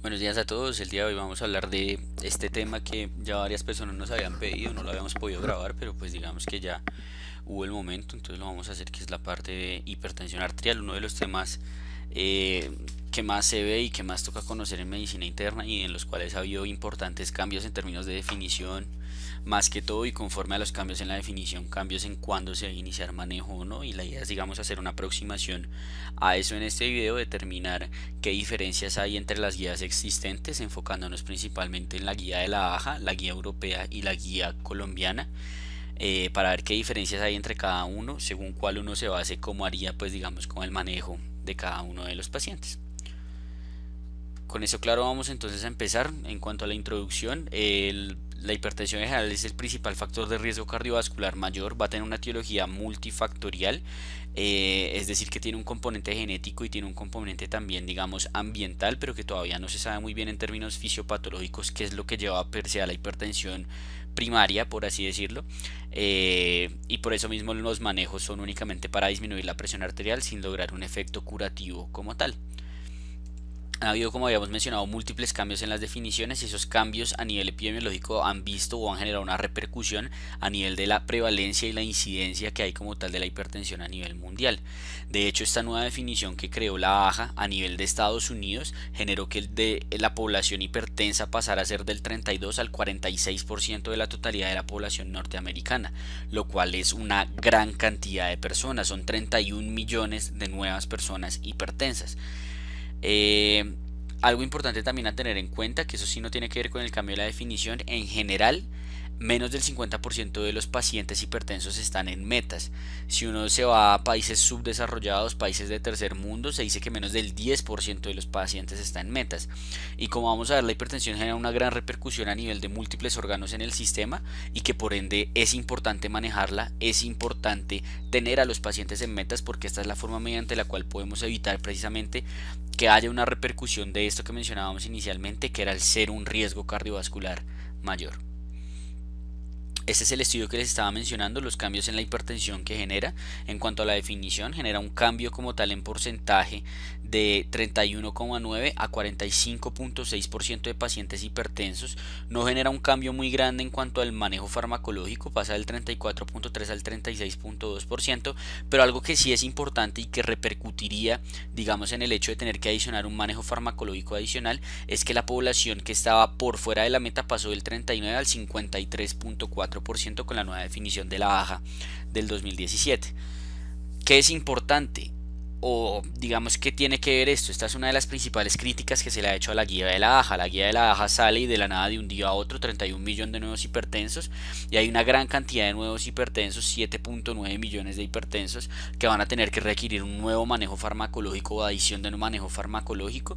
Buenos días a todos, el día de hoy vamos a hablar de este tema que ya varias personas nos habían pedido, no lo habíamos podido grabar, pero pues digamos que ya hubo el momento, entonces lo vamos a hacer que es la parte de hipertensión arterial, uno de los temas eh, que más se ve y que más toca conocer en medicina interna y en los cuales ha habido importantes cambios en términos de definición, más que todo y conforme a los cambios en la definición, cambios en cuándo se debe iniciar manejo o no y la idea es digamos hacer una aproximación a eso en este video, determinar qué diferencias hay entre las guías existentes, enfocándonos principalmente en la guía de la AJA, la guía europea y la guía colombiana. Eh, para ver qué diferencias hay entre cada uno, según cuál uno se base, cómo haría pues digamos con el manejo de cada uno de los pacientes. Con eso claro vamos entonces a empezar. En cuanto a la introducción, la hipertensión general es el principal factor de riesgo cardiovascular mayor, va a tener una etiología multifactorial, eh, es decir que tiene un componente genético y tiene un componente también digamos ambiental, pero que todavía no se sabe muy bien en términos fisiopatológicos qué es lo que lleva a per se la hipertensión primaria, por así decirlo, eh, y por eso mismo los manejos son únicamente para disminuir la presión arterial sin lograr un efecto curativo como tal ha habido, como habíamos mencionado, múltiples cambios en las definiciones y esos cambios a nivel epidemiológico han visto o han generado una repercusión a nivel de la prevalencia y la incidencia que hay como tal de la hipertensión a nivel mundial. De hecho, esta nueva definición que creó la baja a nivel de Estados Unidos generó que el de la población hipertensa pasara a ser del 32 al 46% de la totalidad de la población norteamericana, lo cual es una gran cantidad de personas, son 31 millones de nuevas personas hipertensas. Eh, algo importante también a tener en cuenta, que eso sí no tiene que ver con el cambio de la definición, en general menos del 50% de los pacientes hipertensos están en metas. Si uno se va a países subdesarrollados, países de tercer mundo, se dice que menos del 10% de los pacientes están en metas. Y como vamos a ver, la hipertensión genera una gran repercusión a nivel de múltiples órganos en el sistema y que por ende es importante manejarla, es importante tener a los pacientes en metas porque esta es la forma mediante la cual podemos evitar precisamente que haya una repercusión de esto que mencionábamos inicialmente, que era el ser un riesgo cardiovascular mayor. Este es el estudio que les estaba mencionando, los cambios en la hipertensión que genera. En cuanto a la definición, genera un cambio como tal en porcentaje de 31,9 a 45,6% de pacientes hipertensos. No genera un cambio muy grande en cuanto al manejo farmacológico, pasa del 34,3 al 36,2%, pero algo que sí es importante y que repercutiría, digamos, en el hecho de tener que adicionar un manejo farmacológico adicional, es que la población que estaba por fuera de la meta pasó del 39 al 53,4% con la nueva definición de la baja del 2017. ¿Qué es importante? o digamos que tiene que ver esto. Esta es una de las principales críticas que se le ha hecho a la guía de la AJA. La guía de la AJA sale y de la nada de un día a otro 31 millones de nuevos hipertensos y hay una gran cantidad de nuevos hipertensos, 7.9 millones de hipertensos que van a tener que requerir un nuevo manejo farmacológico o adición de un manejo farmacológico,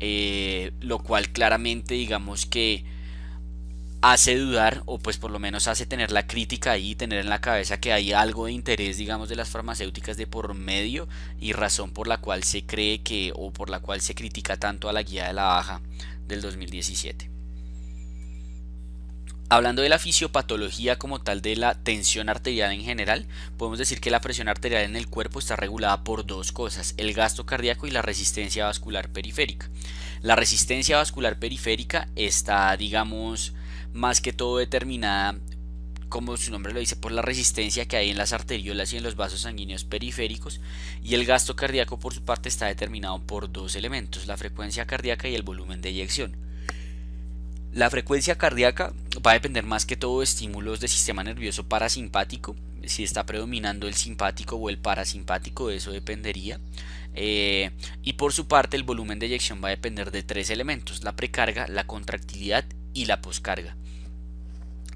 eh, lo cual claramente digamos que hace dudar o pues por lo menos hace tener la crítica ahí, tener en la cabeza que hay algo de interés digamos de las farmacéuticas de por medio y razón por la cual se cree que o por la cual se critica tanto a la guía de la baja del 2017. Hablando de la fisiopatología como tal de la tensión arterial en general, podemos decir que la presión arterial en el cuerpo está regulada por dos cosas, el gasto cardíaco y la resistencia vascular periférica. La resistencia vascular periférica está, digamos, más que todo determinada, como su nombre lo dice, por la resistencia que hay en las arteriolas y en los vasos sanguíneos periféricos, y el gasto cardíaco por su parte está determinado por dos elementos, la frecuencia cardíaca y el volumen de eyección. La frecuencia cardíaca va a depender más que todo de estímulos del sistema nervioso parasimpático, si está predominando el simpático o el parasimpático, de eso dependería. Eh, y por su parte el volumen de eyección va a depender de tres elementos, la precarga, la contractilidad y la poscarga.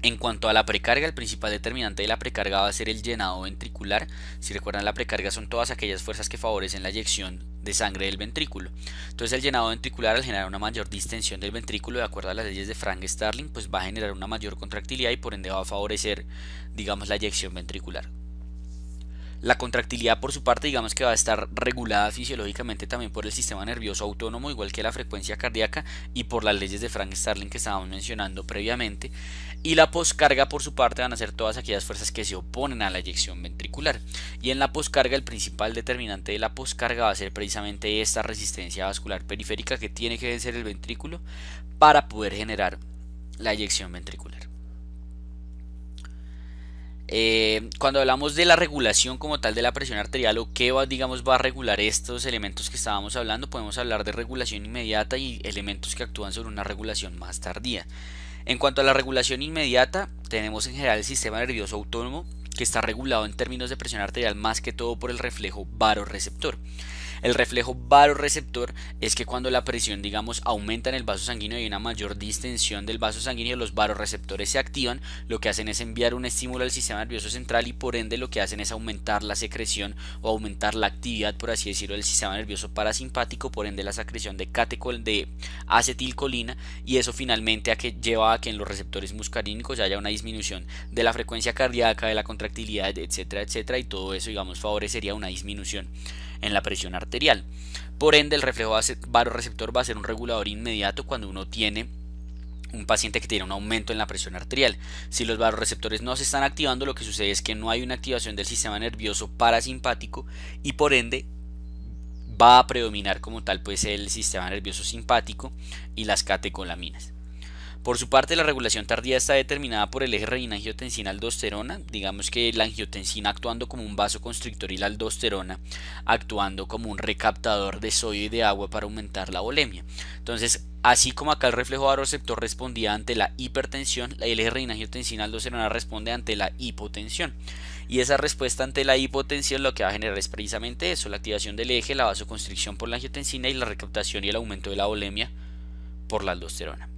En cuanto a la precarga, el principal determinante de la precarga va a ser el llenado ventricular. Si recuerdan, la precarga son todas aquellas fuerzas que favorecen la eyección de sangre del ventrículo. Entonces, el llenado ventricular, al generar una mayor distensión del ventrículo, de acuerdo a las leyes de Frank Starling, pues va a generar una mayor contractilidad y por ende va a favorecer, digamos, la eyección ventricular. La contractilidad por su parte digamos que va a estar regulada fisiológicamente también por el sistema nervioso autónomo, igual que la frecuencia cardíaca y por las leyes de Frank Starling que estábamos mencionando previamente. Y la poscarga por su parte van a ser todas aquellas fuerzas que se oponen a la eyección ventricular. Y en la poscarga el principal determinante de la poscarga va a ser precisamente esta resistencia vascular periférica que tiene que vencer el ventrículo para poder generar la eyección ventricular. Eh, cuando hablamos de la regulación como tal de la presión arterial o qué va, digamos, va a regular estos elementos que estábamos hablando, podemos hablar de regulación inmediata y elementos que actúan sobre una regulación más tardía. En cuanto a la regulación inmediata, tenemos en general el sistema nervioso autónomo que está regulado en términos de presión arterial más que todo por el reflejo varoreceptor. El reflejo varoreceptor es que cuando la presión, digamos, aumenta en el vaso sanguíneo y hay una mayor distensión del vaso sanguíneo, los varoreceptores se activan, lo que hacen es enviar un estímulo al sistema nervioso central y por ende lo que hacen es aumentar la secreción o aumentar la actividad, por así decirlo, del sistema nervioso parasimpático, por ende la secreción de catecol de acetilcolina y eso finalmente a lleva a que en los receptores muscarínicos haya una disminución de la frecuencia cardíaca, de la contractilidad, etcétera, etcétera, y todo eso, digamos, favorecería una disminución en la presión arterial. Por ende, el reflejo varoreceptor va a ser un regulador inmediato cuando uno tiene un paciente que tiene un aumento en la presión arterial. Si los varoreceptores no se están activando, lo que sucede es que no hay una activación del sistema nervioso parasimpático y por ende va a predominar como tal pues el sistema nervioso simpático y las catecolaminas. Por su parte, la regulación tardía está determinada por el eje renina-angiotensina-aldosterona, digamos que la angiotensina actuando como un vasoconstrictor y la aldosterona actuando como un recaptador de sodio y de agua para aumentar la volemia. Entonces, así como acá el reflejo baroreceptor respondía ante la hipertensión, el eje renina-angiotensina-aldosterona responde ante la hipotensión. Y esa respuesta ante la hipotensión lo que va a generar es precisamente eso, la activación del eje, la vasoconstricción por la angiotensina y la recaptación y el aumento de la volemia por la aldosterona.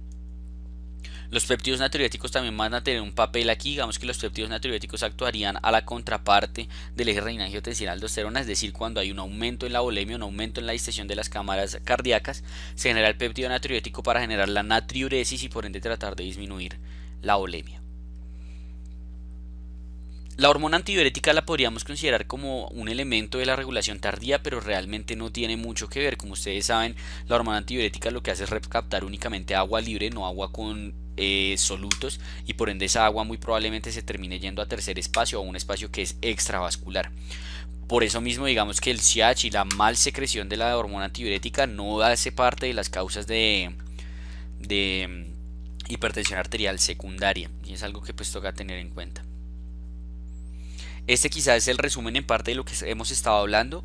Los péptidos natriuréticos también van a tener un papel aquí, digamos que los péptidos natriuréticos actuarían a la contraparte del eje renina aldosterona, es decir, cuando hay un aumento en la volemia, un aumento en la distensión de las cámaras cardíacas, se genera el péptido natriurético para generar la natriuresis y por ende tratar de disminuir la volemia. La hormona antidiurética la podríamos considerar como un elemento de la regulación tardía, pero realmente no tiene mucho que ver. Como ustedes saben, la hormona antidiurética lo que hace es recaptar únicamente agua libre, no agua con eh, solutos, y por ende esa agua muy probablemente se termine yendo a tercer espacio o a un espacio que es extravascular. Por eso mismo digamos que el CH y la mal secreción de la hormona antidiurética no hace parte de las causas de, de mm, hipertensión arterial secundaria y es algo que pues toca tener en cuenta. Este quizás es el resumen en parte de lo que hemos estado hablando.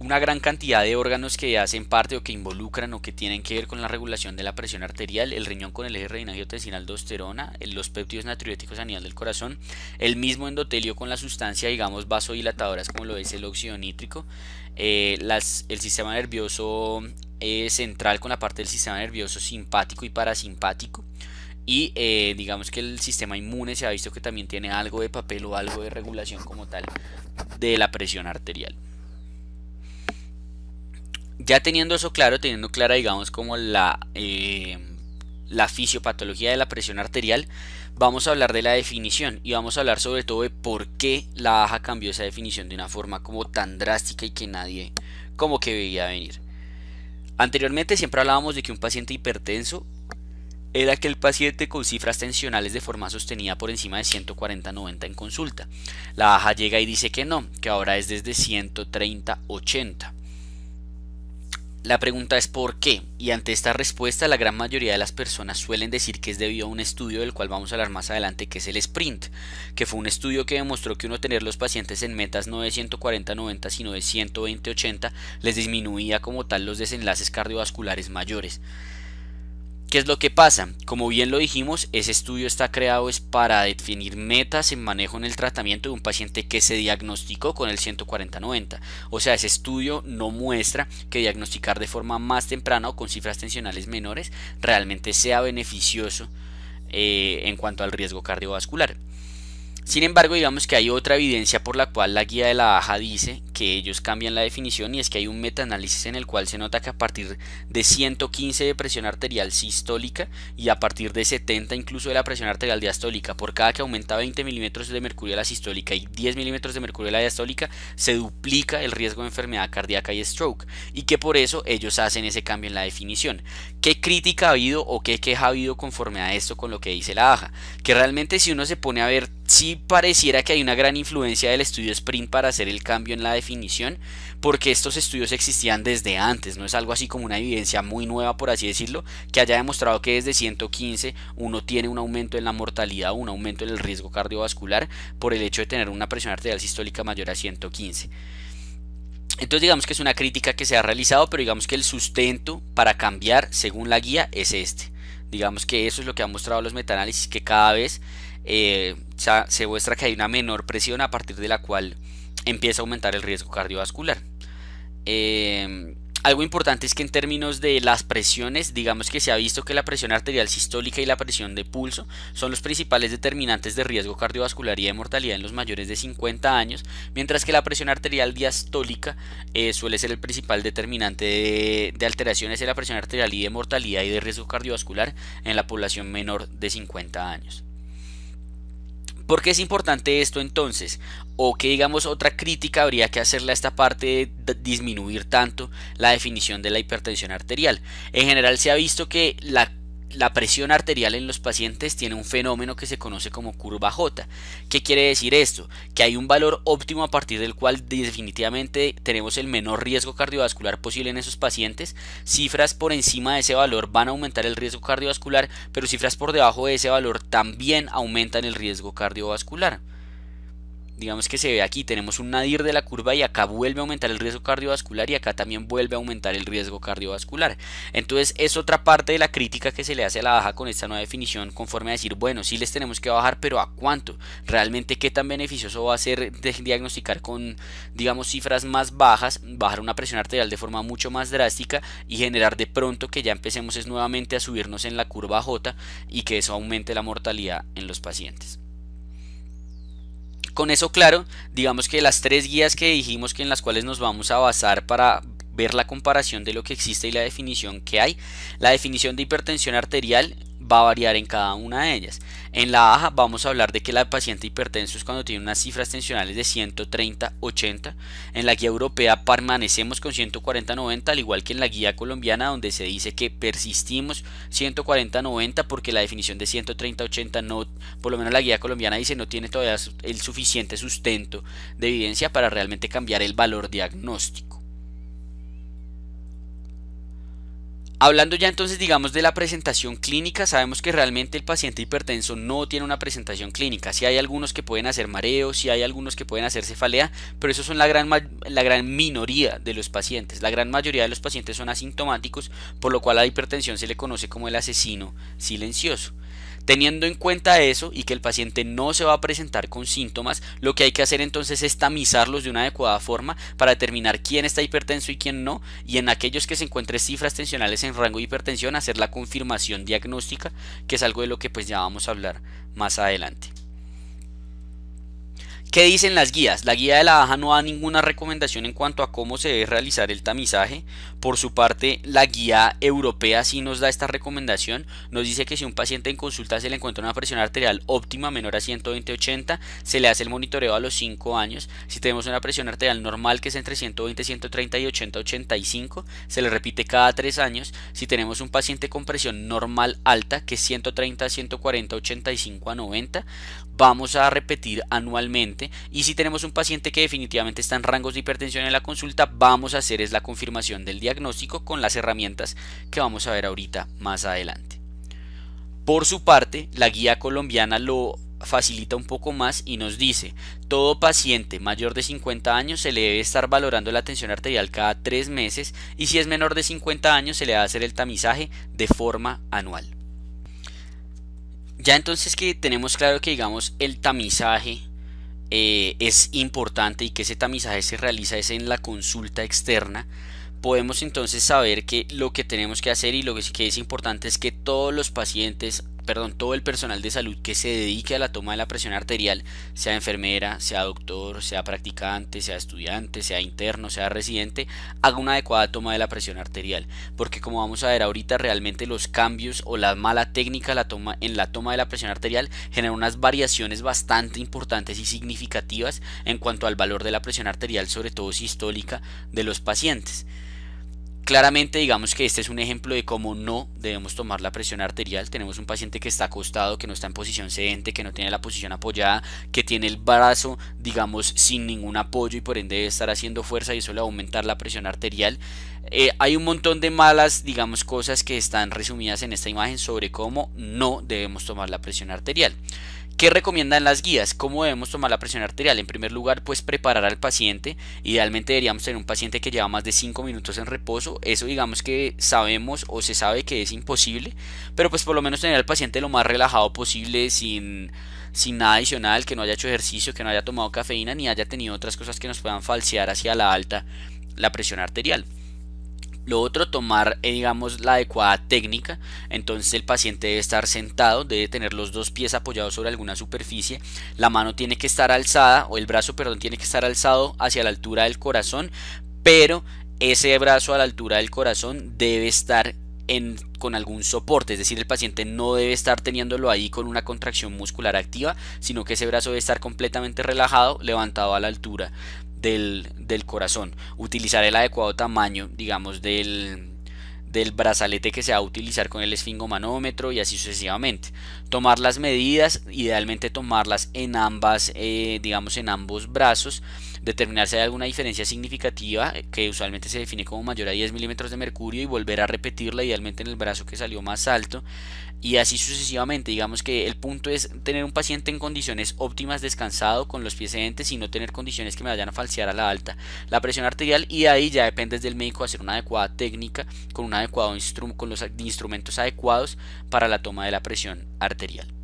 Una gran cantidad de órganos que hacen parte o que involucran o que tienen que ver con la regulación de la presión arterial, el riñón con el eje renina aldosterona, los péptidos natriuréticos a nivel del corazón, el mismo endotelio con la sustancia, digamos, vasodilatadoras como lo es el óxido nítrico, eh, el sistema nervioso eh, central con la parte del sistema nervioso simpático y parasimpático, y eh, digamos que el sistema inmune se ha visto que también tiene algo de papel o algo de regulación como tal de la presión arterial. Ya teniendo eso claro, teniendo clara digamos como la, eh, la fisiopatología de la presión arterial, vamos a hablar de la definición y vamos a hablar sobre todo de por qué la AJA cambió esa definición de una forma como tan drástica y que nadie como que veía venir. Anteriormente siempre hablábamos de que un paciente hipertenso era aquel paciente con cifras tensionales de forma sostenida por encima de 140-90 en consulta. La baja llega y dice que no, que ahora es desde 130-80. La pregunta es por qué, y ante esta respuesta la gran mayoría de las personas suelen decir que es debido a un estudio del cual vamos a hablar más adelante, que es el SPRINT, que fue un estudio que demostró que uno tener los pacientes en metas no de 140-90 sino de 120-80 les disminuía como tal los desenlaces cardiovasculares mayores. ¿Qué es lo que pasa? Como bien lo dijimos, ese estudio está creado es para definir metas en manejo en el tratamiento de un paciente que se diagnosticó con el 140-90. O sea, ese estudio no muestra que diagnosticar de forma más temprana o con cifras tensionales menores realmente sea beneficioso eh, en cuanto al riesgo cardiovascular. Sin embargo, digamos que hay otra evidencia por la cual la guía de la AJA dice que ellos cambian la definición y es que hay un metaanálisis en el cual se nota que a partir de 115 de presión arterial sistólica y a partir de 70 incluso de la presión arterial diastólica, por cada que aumenta 20 milímetros de mercurio a la sistólica y 10 milímetros de mercurio a la diastólica, se duplica el riesgo de enfermedad cardíaca y stroke y que por eso ellos hacen ese cambio en la definición. ¿Qué crítica ha habido o qué queja ha habido conforme a esto con lo que dice la AJA? Que realmente si uno se pone a ver sí pareciera que hay una gran influencia del estudio Sprint para hacer el cambio en la definición, porque estos estudios existían desde antes, no es algo así como una evidencia muy nueva, por así decirlo, que haya demostrado que desde 115 uno tiene un aumento en la mortalidad un aumento en el riesgo cardiovascular por el hecho de tener una presión arterial sistólica mayor a 115. Entonces digamos que es una crítica que se ha realizado, pero digamos que el sustento para cambiar según la guía es este. Digamos que eso es lo que han mostrado los metaanálisis, que cada vez eh, se muestra que hay una menor presión a partir de la cual empieza a aumentar el riesgo cardiovascular. Eh, algo importante es que en términos de las presiones, digamos que se ha visto que la presión arterial sistólica y la presión de pulso son los principales determinantes de riesgo cardiovascular y de mortalidad en los mayores de 50 años, mientras que la presión arterial diastólica eh, suele ser el principal determinante de, de alteraciones en la presión arterial y de mortalidad y de riesgo cardiovascular en la población menor de 50 años. ¿Por qué es importante esto entonces? O que digamos otra crítica habría que hacerle a esta parte de disminuir tanto la definición de la hipertensión arterial. En general se ha visto que la la presión arterial en los pacientes tiene un fenómeno que se conoce como curva J. ¿Qué quiere decir esto? Que hay un valor óptimo a partir del cual definitivamente tenemos el menor riesgo cardiovascular posible en esos pacientes. Cifras por encima de ese valor van a aumentar el riesgo cardiovascular, pero cifras por debajo de ese valor también aumentan el riesgo cardiovascular digamos que se ve aquí, tenemos un nadir de la curva y acá vuelve a aumentar el riesgo cardiovascular y acá también vuelve a aumentar el riesgo cardiovascular. Entonces es otra parte de la crítica que se le hace a la baja con esta nueva definición conforme a decir, bueno, sí les tenemos que bajar, pero ¿a cuánto? Realmente qué tan beneficioso va a ser diagnosticar con, digamos, cifras más bajas, bajar una presión arterial de forma mucho más drástica y generar de pronto que ya empecemos es nuevamente a subirnos en la curva J y que eso aumente la mortalidad en los pacientes. Con eso claro, digamos que las tres guías que dijimos que en las cuales nos vamos a basar para ver la comparación de lo que existe y la definición que hay, la definición de hipertensión arterial va a variar en cada una de ellas. En la AJA vamos a hablar de que la paciente hipertenso es cuando tiene unas cifras tensionales de 130-80. En la guía europea permanecemos con 140-90, al igual que en la guía colombiana donde se dice que persistimos 140-90 porque la definición de 130-80 no, por lo menos la guía colombiana dice no tiene todavía el suficiente sustento de evidencia para realmente cambiar el valor diagnóstico. Hablando ya entonces digamos de la presentación clínica, sabemos que realmente el paciente hipertenso no tiene una presentación clínica. Si hay algunos que pueden hacer mareo, si hay algunos que pueden hacer cefalea, pero eso son la gran, la gran minoría de los pacientes. La gran mayoría de los pacientes son asintomáticos, por lo cual la hipertensión se le conoce como el asesino silencioso. Teniendo en cuenta eso y que el paciente no se va a presentar con síntomas, lo que hay que hacer entonces es tamizarlos de una adecuada forma para determinar quién está hipertenso y quién no, y en aquellos que se encuentren cifras tensionales en rango de hipertensión hacer la confirmación diagnóstica, que es algo de lo que pues ya vamos a hablar más adelante. ¿Qué dicen las guías? La guía de la baja no da ninguna recomendación en cuanto a cómo se debe realizar el tamizaje. Por su parte, la guía europea sí nos da esta recomendación. Nos dice que si un paciente en consulta se le encuentra una presión arterial óptima menor a 120-80, se le hace el monitoreo a los 5 años. Si tenemos una presión arterial normal que es entre 120, 130 y 80-85, se le repite cada 3 años. Si tenemos un paciente con presión normal alta que es 130, 140, 85 a 90, vamos a repetir anualmente. Y si tenemos un paciente que definitivamente está en rangos de hipertensión en la consulta vamos a hacer es la confirmación del diagnóstico con las herramientas que vamos a ver ahorita más adelante. Por su parte la guía colombiana lo facilita un poco más y nos dice todo paciente mayor de 50 años se le debe estar valorando la tensión arterial cada 3 meses y si es menor de 50 años se le va a hacer el tamizaje de forma anual ya entonces que tenemos claro que digamos el tamizaje eh, es importante y que ese tamizaje se realiza es en la consulta externa, podemos entonces saber que lo que tenemos que hacer y lo que es importante es que todos los pacientes perdón, todo el personal de salud que se dedique a la toma de la presión arterial, sea enfermera, sea doctor, sea practicante, sea estudiante, sea interno, sea residente, haga una adecuada toma de la presión arterial. Porque como vamos a ver ahorita, realmente los cambios o la mala técnica en la toma de la presión arterial generan unas variaciones bastante importantes y significativas en cuanto al valor de la presión arterial, sobre todo sistólica, de los pacientes. Claramente digamos que este es un ejemplo de cómo no debemos tomar la presión arterial. Tenemos un paciente que está acostado, que no está en posición sedente, que no tiene la posición apoyada, que tiene el brazo digamos sin ningún apoyo y por ende debe estar haciendo fuerza y eso le va a aumentar la presión arterial. Eh, hay un montón de malas digamos cosas que están resumidas en esta imagen sobre cómo no debemos tomar la presión arterial. ¿Qué recomiendan las guías? ¿Cómo debemos tomar la presión arterial? En primer lugar, pues preparar al paciente. Idealmente deberíamos tener un paciente que lleva más de 5 minutos en reposo. Eso digamos que sabemos o se sabe que es imposible. Pero pues por lo menos tener al paciente lo más relajado posible sin, sin nada adicional, que no haya hecho ejercicio, que no haya tomado cafeína ni haya tenido otras cosas que nos puedan falsear hacia la alta la presión arterial. Lo otro, tomar, eh, digamos, la adecuada técnica. Entonces el paciente debe estar sentado, debe tener los dos pies apoyados sobre alguna superficie. La mano tiene que estar alzada, o el brazo, perdón, tiene que estar alzado hacia la altura del corazón, pero ese brazo a la altura del corazón debe estar en, con algún soporte, es decir, el paciente no debe estar teniéndolo ahí con una contracción muscular activa, sino que ese brazo debe estar completamente relajado, levantado a la altura del, corazón. Utilizar el adecuado tamaño, digamos, del, del brazalete que se va a utilizar con el esfingomanómetro y así sucesivamente. Tomar las medidas, idealmente tomarlas en ambas, eh, digamos en ambos brazos, determinar si hay alguna diferencia significativa que usualmente se define como mayor a 10 milímetros de mercurio y volver a repetirla idealmente en el brazo que salió más alto y así sucesivamente. Digamos que el punto es tener un paciente en condiciones óptimas, descansado, con los pies sedentes y no tener condiciones que me vayan a falsear a la alta la presión arterial y ahí ya depende del médico hacer una adecuada técnica con un adecuado con los instrumentos adecuados para la toma de la presión arterial.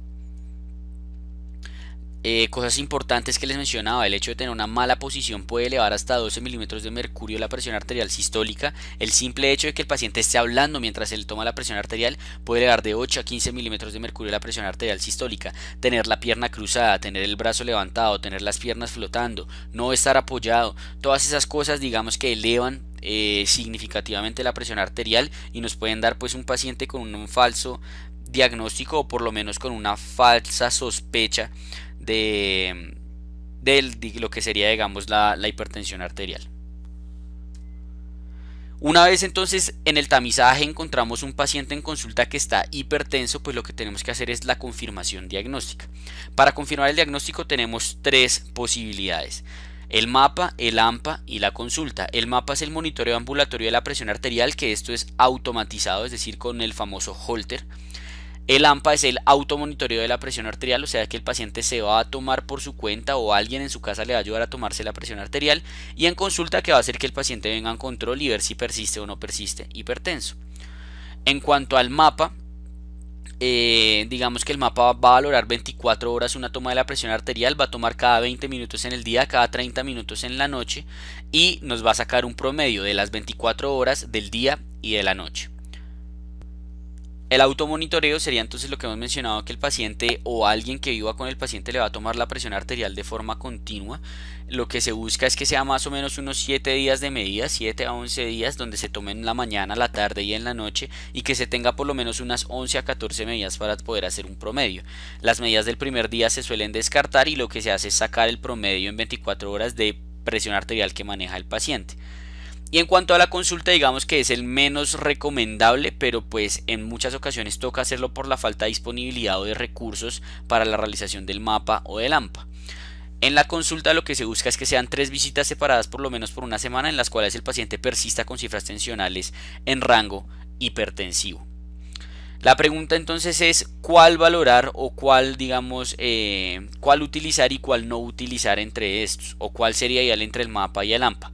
Eh, cosas importantes que les mencionaba, el hecho de tener una mala posición puede elevar hasta 12 milímetros de mercurio la presión arterial sistólica. El simple hecho de que el paciente esté hablando mientras él toma la presión arterial puede elevar de 8 a 15 milímetros de mercurio la presión arterial sistólica. Tener la pierna cruzada, tener el brazo levantado, tener las piernas flotando, no estar apoyado, todas esas cosas digamos que elevan eh, significativamente la presión arterial y nos pueden dar pues un paciente con un falso diagnóstico o por lo menos con una falsa sospecha de, lo que sería, digamos, la, la hipertensión arterial. Una vez entonces en el tamizaje encontramos un paciente en consulta que está hipertenso, pues lo que tenemos que hacer es la confirmación diagnóstica. Para confirmar el diagnóstico tenemos tres posibilidades. El mapa, el AMPA y la consulta. El mapa es el monitoreo ambulatorio de la presión arterial, que esto es automatizado, es decir, con el famoso Holter. El AMPA es el automonitoreo de la presión arterial, o sea que el paciente se va a tomar por su cuenta o alguien en su casa le va a ayudar a tomarse la presión arterial y en consulta que va a hacer que el paciente venga en control y ver si persiste o no persiste hipertenso. En cuanto al mapa, eh, digamos que el mapa va a valorar 24 horas una toma de la presión arterial, va a tomar cada 20 minutos en el día, cada 30 minutos en la noche y nos va a sacar un promedio de las 24 horas del día y de la noche. El automonitoreo sería entonces lo que hemos mencionado que el paciente o alguien que viva con el paciente le va a tomar la presión arterial de forma continua. Lo que se busca es que sea más o menos unos 7 días de medida, 7 a 11 días donde se tomen en la mañana, la tarde y en la noche y que se tenga por lo menos unas 11 a 14 medidas para poder hacer un promedio. Las medidas del primer día se suelen descartar y lo que se hace es sacar el promedio en 24 horas de presión arterial que maneja el paciente. Y en cuanto a la consulta, digamos que es el menos recomendable, pero pues en muchas ocasiones toca hacerlo por la falta de disponibilidad o de recursos para la realización del mapa o del AMPA. En la consulta lo que se busca es que sean tres visitas separadas por lo menos por una semana en las cuales el paciente persista con cifras tensionales en rango hipertensivo. La pregunta entonces es cuál valorar o cuál, digamos, eh, cuál utilizar y cuál no utilizar entre estos, o cuál sería ideal entre el mapa y el AMPA.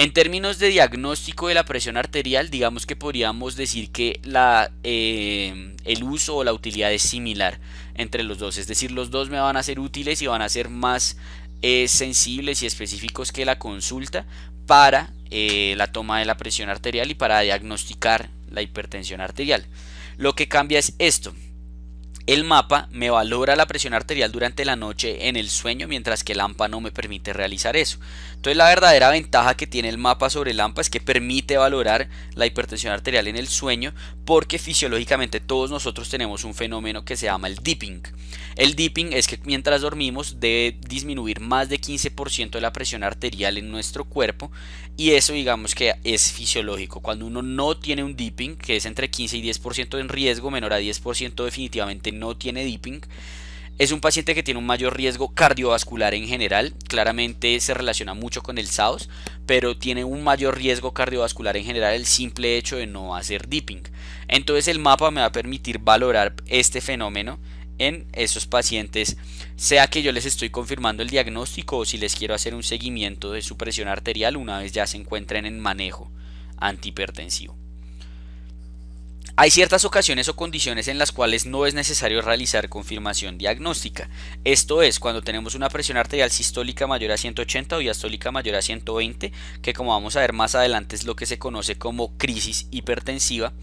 En términos de diagnóstico de la presión arterial, digamos que podríamos decir que la, eh, el uso o la utilidad es similar entre los dos, es decir, los dos me van a ser útiles y van a ser más eh, sensibles y específicos que la consulta para eh, la toma de la presión arterial y para diagnosticar la hipertensión arterial. Lo que cambia es esto. El mapa me valora la presión arterial durante la noche en el sueño, mientras que el AMPA no me permite realizar eso. Entonces la verdadera ventaja que tiene el mapa sobre el AMPA es que permite valorar la hipertensión arterial en el sueño, porque fisiológicamente todos nosotros tenemos un fenómeno que se llama el dipping. El dipping es que mientras dormimos debe disminuir más de 15% de la presión arterial en nuestro cuerpo y eso digamos que es fisiológico. Cuando uno no tiene un dipping, que es entre 15 y 10% en riesgo, menor a 10% definitivamente tiene dipping, es un paciente que tiene un mayor riesgo cardiovascular en general, claramente se relaciona mucho con el SAOS, pero tiene un mayor riesgo cardiovascular en general el simple hecho de no hacer dipping. Entonces el mapa me va a permitir valorar este fenómeno en esos pacientes, sea que yo les estoy confirmando el diagnóstico o si les quiero hacer un seguimiento de su presión arterial una vez ya se encuentren en manejo antihipertensivo. Hay ciertas ocasiones o condiciones en las cuales no es necesario realizar confirmación diagnóstica. Esto es cuando tenemos una presión arterial sistólica mayor a 180 o diastólica mayor a 120, que como vamos a ver más adelante es lo que se conoce como crisis hipertensiva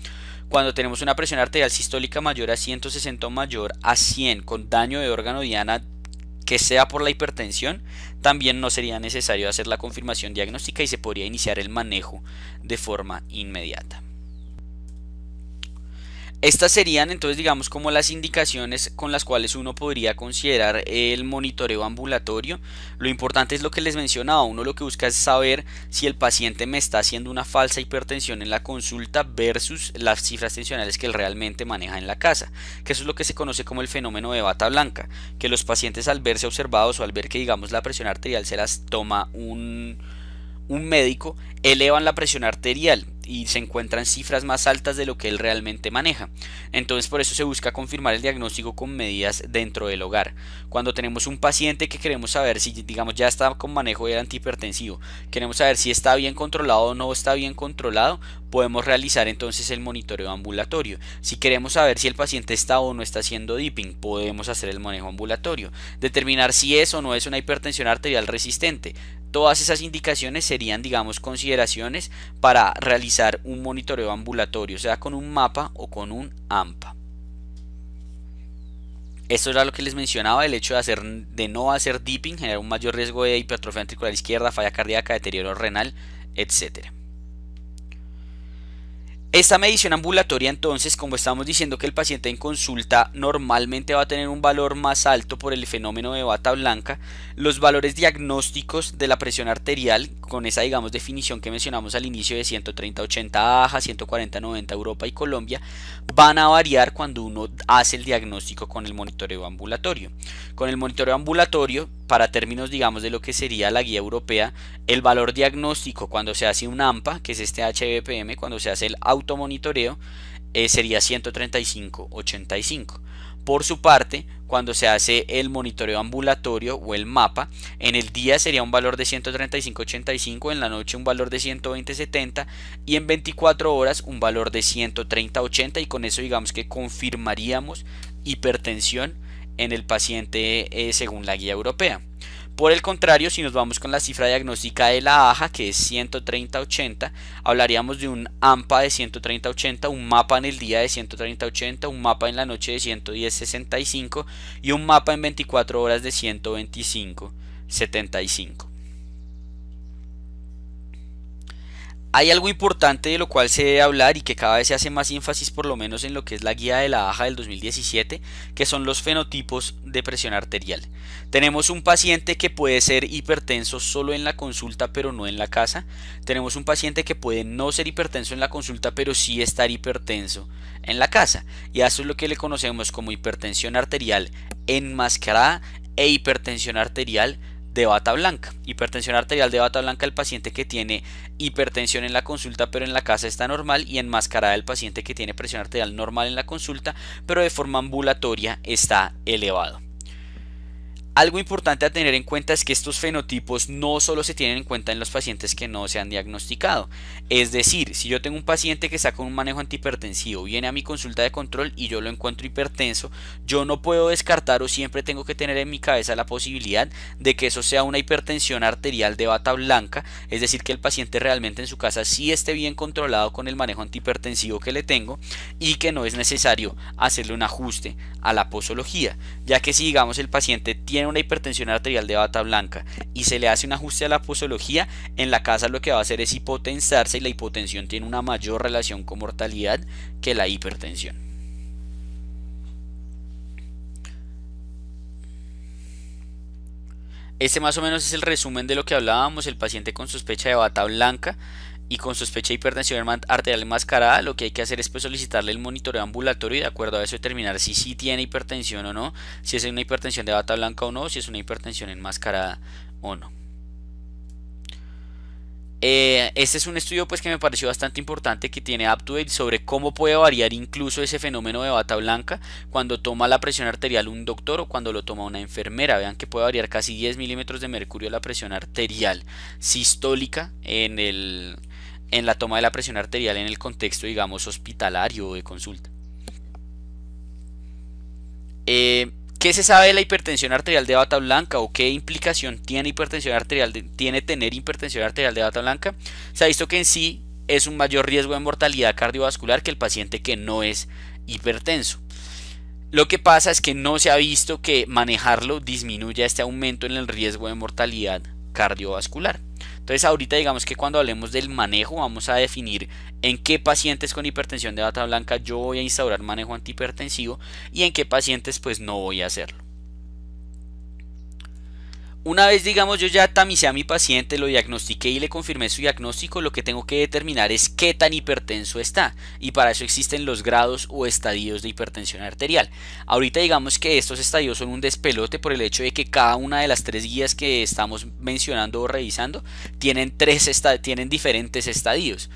cuando tenemos una presión arterial sistólica mayor a 160 o mayor a 100 con daño de órgano diana que sea por la hipertensión, también no sería necesario hacer la confirmación diagnóstica y se podría iniciar el manejo de forma inmediata. Estas serían entonces digamos como las indicaciones con las cuales uno podría considerar el monitoreo ambulatorio. Lo importante es lo que les mencionaba, uno lo que busca es saber si el paciente me está haciendo una falsa hipertensión en la consulta versus las cifras tensionales que él realmente maneja en la casa, que eso es lo que se conoce como el fenómeno de bata blanca, que los pacientes al verse observados o al ver que digamos la presión arterial se las toma un, un médico, elevan la presión arterial y se encuentran cifras más altas de lo que él realmente maneja. Entonces por eso se busca confirmar el diagnóstico con medidas dentro del hogar. Cuando tenemos un paciente que queremos saber si digamos ya está con manejo del antihipertensivo, queremos saber si está bien controlado o no está bien controlado, podemos realizar entonces el monitoreo ambulatorio. Si queremos saber si el paciente está o no está haciendo dipping, podemos hacer el manejo ambulatorio. Determinar si es o no es una hipertensión arterial resistente. Todas esas indicaciones serían, digamos, consideraciones para realizar un monitoreo ambulatorio, sea con un mapa o con un AMPA. Esto era lo que les mencionaba, el hecho de, hacer, de no hacer dipping genera un mayor riesgo de hipertrofia ventricular izquierda, falla cardíaca, deterioro renal, etc. Esta medición ambulatoria entonces, como estamos diciendo que el paciente en consulta normalmente va a tener un valor más alto por el fenómeno de bata blanca, los valores diagnósticos de la presión arterial, con esa digamos definición que mencionamos al inicio de 130-80 AJA, 140-90 Europa y Colombia, van a variar cuando uno hace el diagnóstico con el monitoreo ambulatorio. Con el monitoreo ambulatorio, para términos digamos de lo que sería la guía europea, el valor diagnóstico cuando se hace un AMPA, que es este HBPM, cuando se hace el automonitoreo, eh, sería 135.85. Por su parte, cuando se hace el monitoreo ambulatorio o el mapa, en el día sería un valor de 135.85, en la noche un valor de 120.70 y en 24 horas un valor de 130.80 y con eso digamos que confirmaríamos hipertensión en el paciente eh, según la guía europea. Por el contrario, si nos vamos con la cifra diagnóstica de la AJA, que es 130-80, hablaríamos de un AMPA de 130-80, un mapa en el día de 130-80, un mapa en la noche de 110-65 y un mapa en 24 horas de 125-75. Hay algo importante de lo cual se debe hablar y que cada vez se hace más énfasis por lo menos en lo que es la guía de la AJA del 2017, que son los fenotipos de presión arterial. Tenemos un paciente que puede ser hipertenso solo en la consulta pero no en la casa. Tenemos un paciente que puede no ser hipertenso en la consulta pero sí estar hipertenso en la casa. Y eso es lo que le conocemos como hipertensión arterial enmascarada e hipertensión arterial de bata blanca. Hipertensión arterial de bata blanca el paciente que tiene hipertensión en la consulta pero en la casa está normal y enmascarada el paciente que tiene presión arterial normal en la consulta pero de forma ambulatoria está elevado. Algo importante a tener en cuenta es que estos fenotipos no solo se tienen en cuenta en los pacientes que no se han diagnosticado. Es decir, si yo tengo un paciente que está con un manejo antihipertensivo, viene a mi consulta de control y yo lo encuentro hipertenso, yo no puedo descartar o siempre tengo que tener en mi cabeza la posibilidad de que eso sea una hipertensión arterial de bata blanca, es decir, que el paciente realmente en su casa sí esté bien controlado con el manejo antihipertensivo que le tengo y que no es necesario hacerle un ajuste a la posología, ya que si digamos el paciente tiene una hipertensión arterial de bata blanca y se le hace un ajuste a la posología, en la casa lo que va a hacer es hipotensarse y la hipotensión tiene una mayor relación con mortalidad que la hipertensión. Este más o menos es el resumen de lo que hablábamos, el paciente con sospecha de bata blanca y con sospecha de hipertensión arterial enmascarada, lo que hay que hacer es pues, solicitarle el monitoreo ambulatorio y de acuerdo a eso determinar si sí tiene hipertensión o no, si es una hipertensión de bata blanca o no, si es una hipertensión enmascarada o no. Eh, este es un estudio pues que me pareció bastante importante que tiene UpToDate sobre cómo puede variar incluso ese fenómeno de bata blanca cuando toma la presión arterial un doctor o cuando lo toma una enfermera. Vean que puede variar casi 10 milímetros de mercurio la presión arterial sistólica en el, en la toma de la presión arterial en el contexto, digamos, hospitalario o de consulta. Eh, ¿Qué se sabe de la hipertensión arterial de bata blanca o qué implicación tiene hipertensión arterial tiene tener hipertensión arterial de bata blanca? Se ha visto que en sí es un mayor riesgo de mortalidad cardiovascular que el paciente que no es hipertenso. Lo que pasa es que no se ha visto que manejarlo disminuya este aumento en el riesgo de mortalidad cardiovascular. Entonces ahorita digamos que cuando hablemos del manejo vamos a definir en qué pacientes con hipertensión de bata blanca yo voy a instaurar manejo antihipertensivo y en qué pacientes pues no voy a hacerlo. Una vez, digamos, yo ya tamicé a mi paciente, lo diagnostiqué y le confirmé su diagnóstico, lo que tengo que determinar es qué tan hipertenso está. Y para eso existen los grados o estadios de hipertensión arterial. Ahorita digamos que estos estadios son un despelote por el hecho de que cada una de las tres guías que estamos mencionando o revisando tienen, tres tienen diferentes estadios.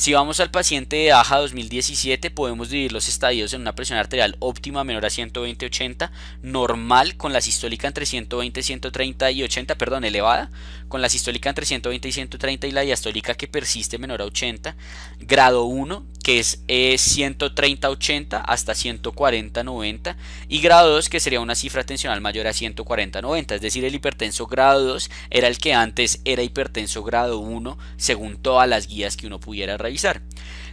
Si vamos al paciente de AJA 2017, podemos dividir los estadios en una presión arterial óptima menor a 120-80, normal con la sistólica entre 120, 130 y 80, perdón, elevada, con la sistólica entre 120 y 130 y la diastólica que persiste menor a 80, grado 1, que es 130-80 eh, hasta 140-90, y grado 2, que sería una cifra tensional mayor a 140-90, es decir, el hipertenso grado 2 era el que antes era hipertenso grado 1, según todas las guías que uno pudiera revisar.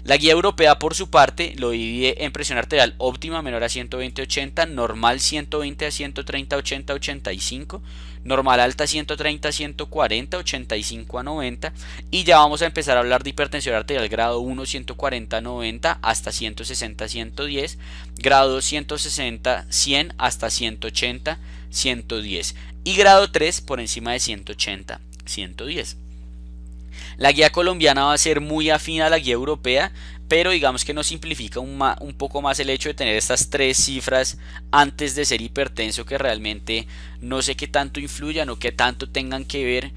La guía europea por su parte lo divide en presión arterial óptima menor a 120-80, normal 120 a 130-80, 85, normal alta 130 140, 85 a 90 y ya vamos a empezar a hablar de hipertensión arterial grado 1 140 90 hasta 160 110, grado 2 160 100 hasta 180 110 y grado 3 por encima de 180 110. La guía colombiana va a ser muy afín a la guía europea, pero digamos que nos simplifica un, un, poco más el hecho de tener estas tres cifras antes de ser hipertenso que realmente no sé qué tanto influyan o qué tanto tengan que ver.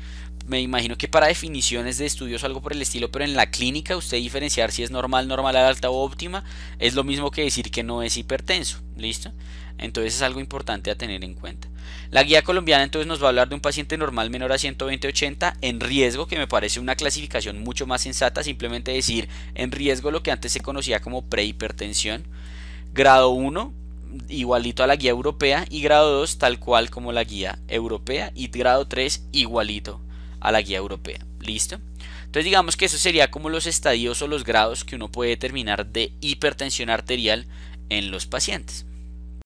Me imagino que para definiciones de estudios algo por el estilo, pero en la clínica usted diferenciar si es normal, normal, alta o óptima es lo mismo que decir que no es hipertenso. ¿Listo? Entonces es algo importante a tener en cuenta. La guía colombiana entonces nos va a hablar de un paciente normal menor a 120-80 en riesgo, que me parece una clasificación mucho más sensata, simplemente decir en riesgo lo que antes se conocía como prehipertensión. Grado 1, igualito a la guía europea, y grado 2 tal cual como la guía europea, y grado 3 igualito a la guía europea. ¿Listo? Entonces digamos que eso sería como los estadios o los grados que uno puede determinar de hipertensión arterial en los pacientes.